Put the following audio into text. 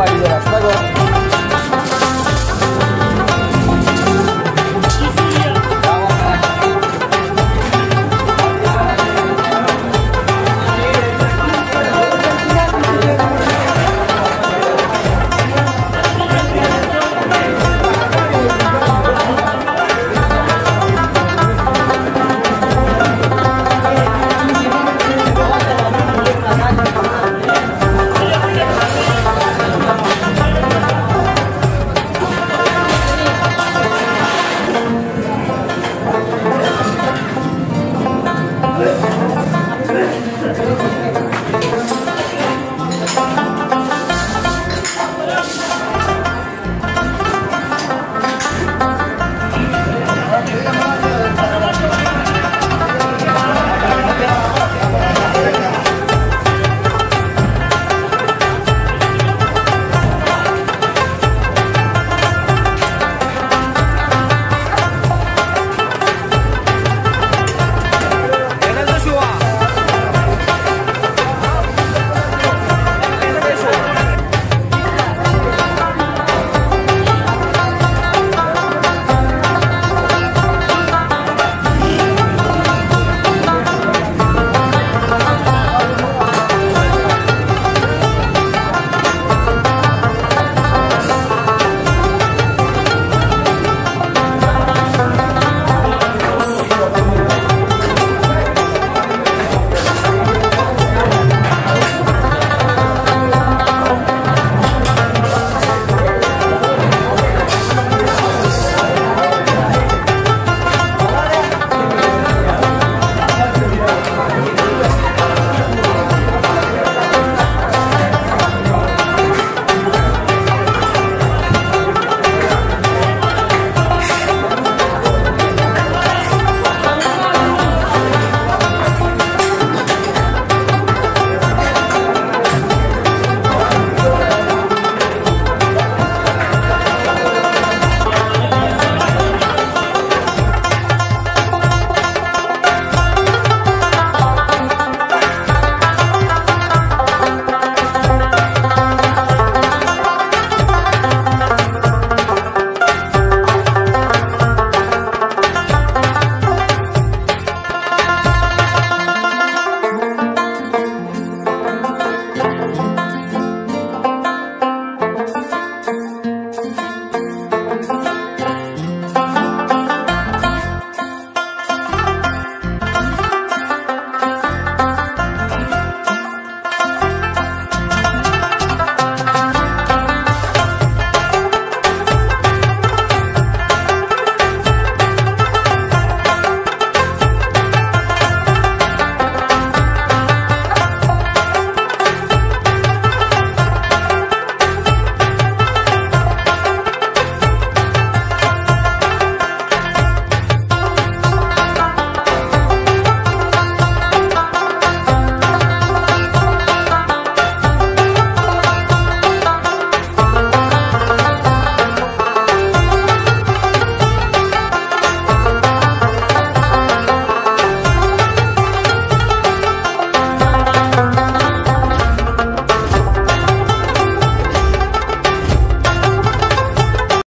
快递，帅哥。